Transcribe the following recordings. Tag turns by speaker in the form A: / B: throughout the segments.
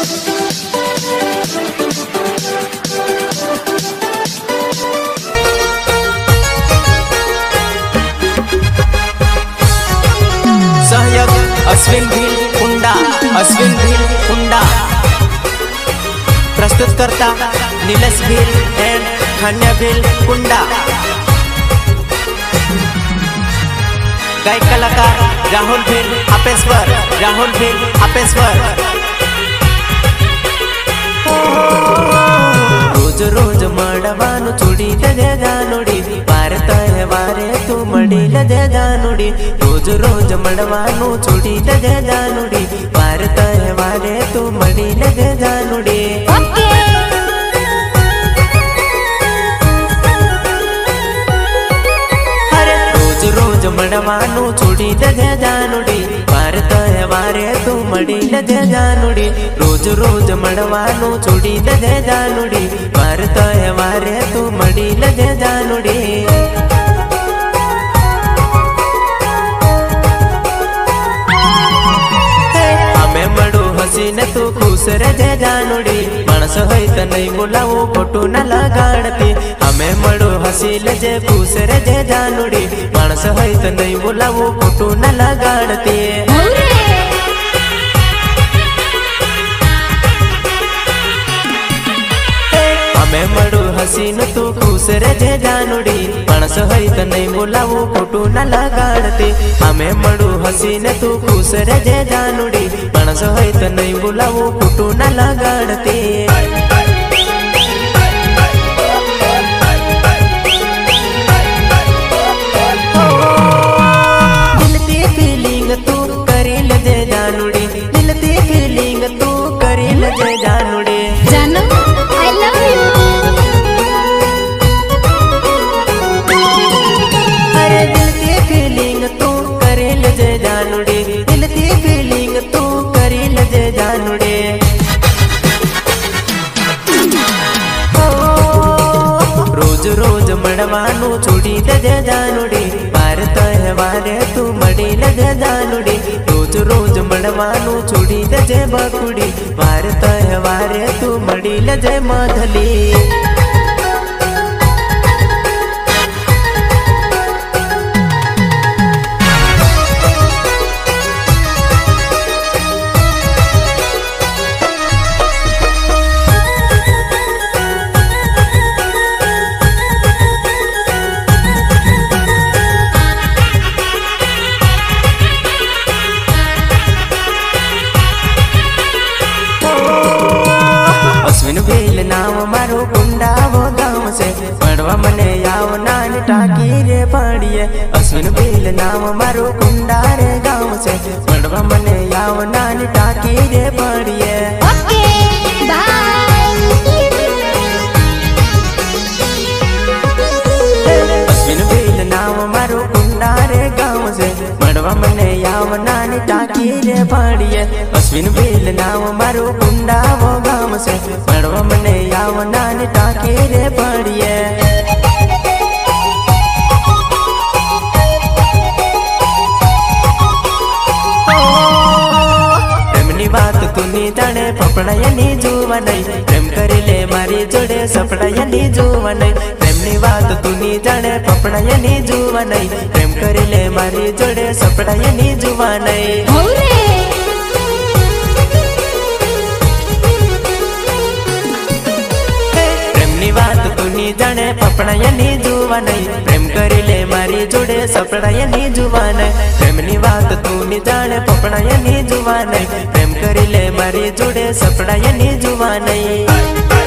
A: सहयोग, अश्विन भील कुंडा अश्विन भील कुंडा प्रस्तुत करता नीलस भील एंड खन्या भील कुंडा गायक कलाकार राहुल भील अपेश्वर, राहुल भील अपेश्वर। રોજ રોજ મળવાનું છોડી દે ગાનુડી પાર તહેવારે તું મળી લે ગાનુડી રોજ રોજ મળવાનું છોડી દે ગાનુડી પાર તહેવારે તું મળી લે ગાનુડી રોજ મળવાનું છોડી દે જાનુડી ભારત વારે તું મળી દે જાનુડી રોજ રોજ મળવાનું છોડી દે જાનુડી ભારત વારે તું મળી દે જાનુડી અમે મળું હસીને તું ખુશ રહેજે જાનુડી માણસ હોય તો નહીં બોલાવું ખોટું ના લગાડતી અમે મળું હસી લેજે ખુશ રહેજે જાનુડી માણસ હોય તો નહીં બોલાવું ખોટું ના લગાડતી અમે મળું હસીન તું ખુશ રહેજે જાનુડી. માણસ હોય તો નહીં બોલાવું, ખોટું ના લગાડતી. અમે મળું હસીને તું ખુશ રહેજે જાનુડી. માણસ હોય તો નહીં બોલાવું, ખોટું ના લગાડતી. बकुडी वार तय वार तू मडील जय मधली. નામ મારું કુંડા રે ગામ છે પડવા મને આવ નાની ટાકી રે પાડીએ
B: ઓકે બાય
A: અશ્વિન ભીલ નામ મારું કુંડા રે ગામ છે મળવા મને આવ નાની ટાકી રે પાડીએ અશ્વિન ભીલ નામ મારું કુંડાવો ગામ છે મળવા મને આવ નાની ટાકી રે પાડીએ જાણે ફફડાયની જોવા નહીં પ્રેમ કરી લે મારી જોડે સપડાયની જોવા નહીં પ્રેમની વાત તુની જાણે ફફડાયની જોવા નહીં પ્રેમ કરી લે મારી જોડે સપડાયની જોવા નહીં
B: હૌરે
A: પ્રેમની વાત તુની જાણે ફફડાયની જોવા નહીં પ્રેમ કરી લે મારી જોડે સપડાયની જોવા નહીં પ્રેમની વાત તુની જાણે ફફડાયની જોવા નહીં પ્રેમ કરી લે મારી જોડે સપડાયની જોવા નહીં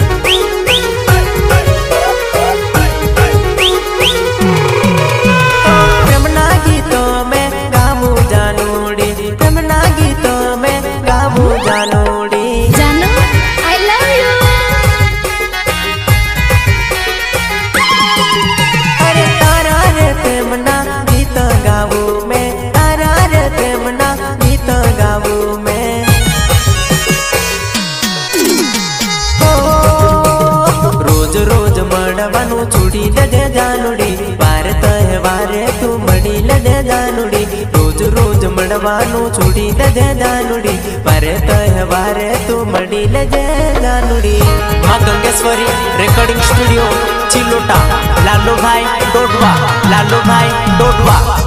A: રોજ મળવાનું છોડી દે જાનુડી વાર તહેવારે તું મળી લે જાનુડી રોજ રોજ મળ મળવાનું છોડી દે દાનુડી મારે તહેવારે તું મળી લેજે દાનુડી માં ગંગેશ્વરી રેકોર્ડિંગ સ્ટુડિયો ચિલોટા લાલુભાઈ ડોડવા લાલુભાઈ ડોડવા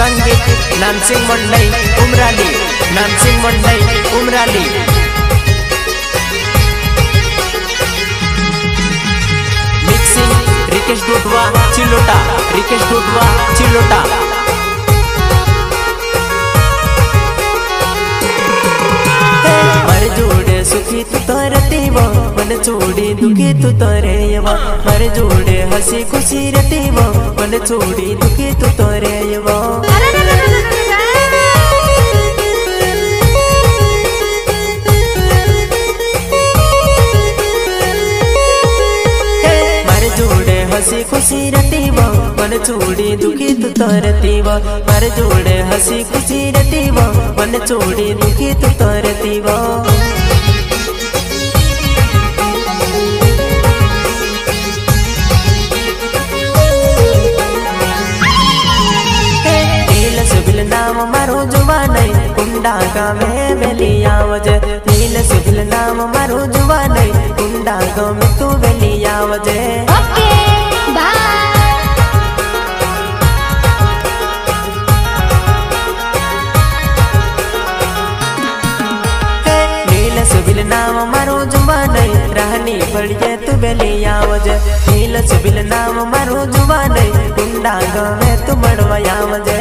A: संगीत नामसिंग मंडई, उमराली नामसिंग मंडई, उमराली। मिक्सिंग, रिकेश डोडवा चिलोटा, रिकेश डोडवा चिलोटा। मर जोड़े सुखी तरती वो। मन छोड़ी दुखी तू तरे वो मर जोड़े हँसी खुशी रती वो मन छोड़ी दुखी तू तरे वो हँसी खुशी रती वो मन छोड़ी दुखी तू तरती वो मर जोड़े हसी खुशी रती वो मन छोड़ी दुखी तू तरती કુંડા ગામે વેલી આવજે નીલ સુભિલ નામ મારું જુવા નહીં કુંડા ગામે તું વેલી આવજે
B: Okay, bye.
A: નીલ સુભિલ નામ મારું જુવા નહીં રાની પડીએ તું વેલી આવજે નીલ સુભિલ નામ મારું જુવા નહીં કુંડા ગામે તું મળવા આવજે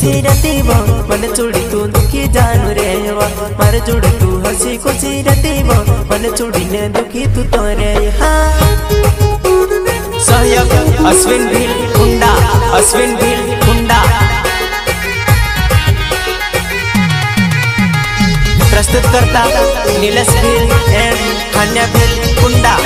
A: खुशी रहती वो मन चूड़ी तू दुखी जान रे वो मार जोड़ी तू हँसी खुशी रहती वो मन चूड़ी ने दुखी तू तो रे हाँ सहयोग, अश्विन भील कुंडा अश्विन भील कुंडा प्रस्तुत करता नीलस भील एंड खन्या भील कुंडा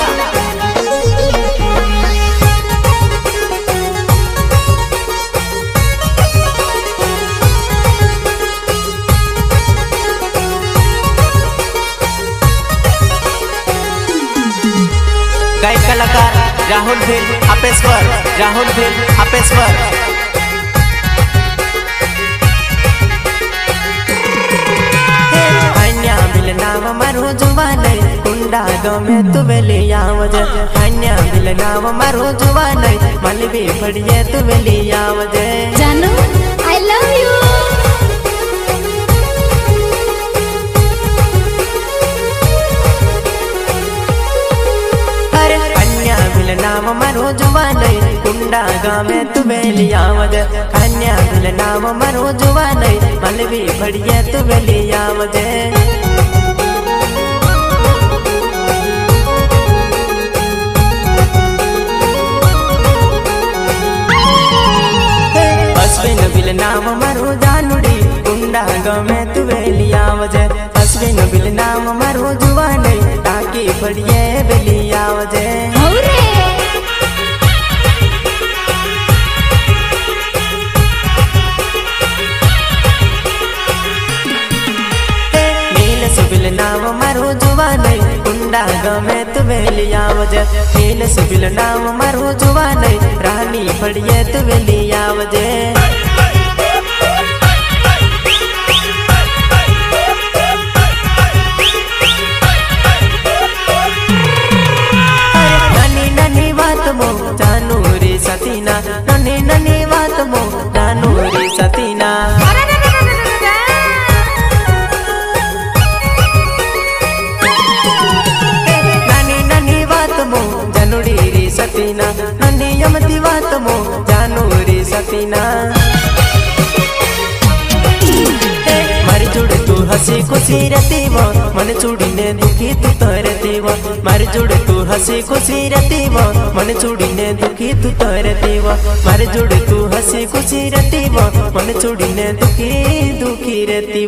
A: राहुल भिल अपेश्वर राहुल भिल अपेश्वर नाम में तुवे ले आवज अन्या मिल नाम मारो जुवान मलबी पड़िए तुवे ले आवज
B: जानू
A: आई लव यू नाम मनो जुवान कुंडा गामे तुवे लियावद कन्या गुल नाम मनो जुवान मलवी बढ़िया तुवे लियावद बिल नाम मरो जानुड़ी कुंडा गामे तुवे लियावद अश्विन बिल नाम मरो जुवान ताकि बढ़िया बलियावद नाम मरु जुवान, कुंडा गमे तुवे लियावज नील सुबिल नाम मरु जुवान, रानी पड़िए तुवे लियावजे सतीना। हसी खुशी रहती मन चूड़ी ने दुखी तू तो रहती वो मारे जोड़े तू, हँसी खुशी रहती मन चूड़ी ने दुखी तू तो रहती वो मारे जोड़े तू, हँसी खुशी रहती मन चूड़ी ने दुखी दुखी रहती